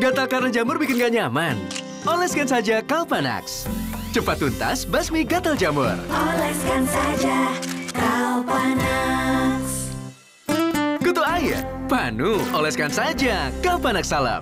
Gatal karena jamur bikin gak nyaman? Oleskan saja Kalpanax. Cepat tuntas basmi gatal jamur. Oleskan saja Kalpanax. Kutu air, Panu, oleskan saja Kalpanax Salep.